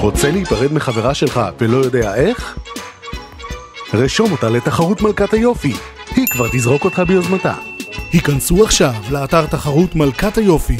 רוצה להיפרד מחברה שלך ולא יודע איך? רשום אותה לתחרות מלכת היופי, היא כבר תזרוק אותך ביוזמתה. היכנסו עכשיו לאתר תחרות מלכת היופי